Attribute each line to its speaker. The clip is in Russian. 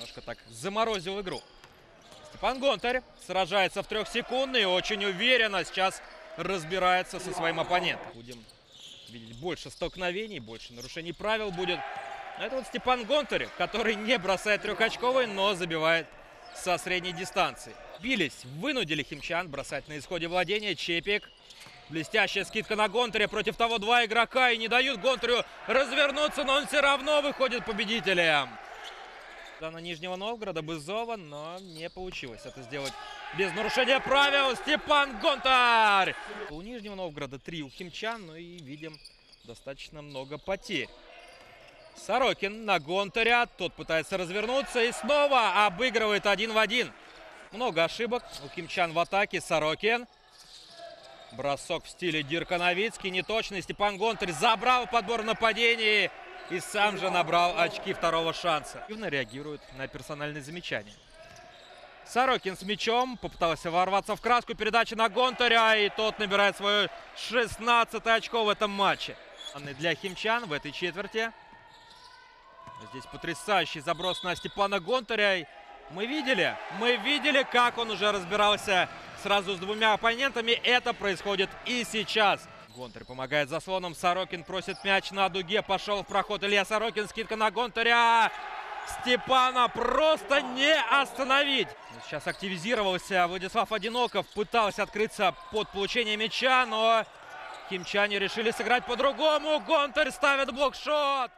Speaker 1: Немножко так заморозил игру. Степан Гонтарь сражается в трехсекундной очень уверенно сейчас разбирается со своим оппонентом. Будем видеть больше столкновений, больше нарушений правил будет. Это вот Степан Гонтарь, который не бросает трехочковый, но забивает со средней дистанции. Бились, вынудили химчан бросать на исходе владения. Чепик. Блестящая скидка на Гонтаря. Против того два игрока и не дают Гонтарю развернуться, но он все равно выходит победителем. На Нижнего Новгорода Бызова, но не получилось это сделать без нарушения правил. Степан Гонтарь! У Нижнего Новгорода три у химчан, ну и видим достаточно много потерь. Сорокин на Гонтаря. Тот пытается развернуться и снова обыгрывает один в один. Много ошибок у кимчан в атаке. Сорокин. Бросок в стиле Дирка Новицкий. Неточный. Степан Гонтарь забрал подбор нападений. И сам же набрал очки второго шанса. Активно реагирует на персональные замечания. Сорокин с мячом. Попытался ворваться в краску. Передача на Гонтаря. И тот набирает свое 16 очко в этом матче. Для химчан в этой четверти. Здесь потрясающий заброс на Степана Гонтаря. Мы видели, мы видели, как он уже разбирался сразу с двумя оппонентами. Это происходит и сейчас. Гонтарь помогает заслоном. Сорокин просит мяч на дуге. Пошел в проход Илья Сорокин. Скидка на Гонтаря. Степана просто не остановить. Сейчас активизировался Владислав Одиноков. Пытался открыться под получение мяча, но химчане решили сыграть по-другому. Гонтарь ставит блокшот.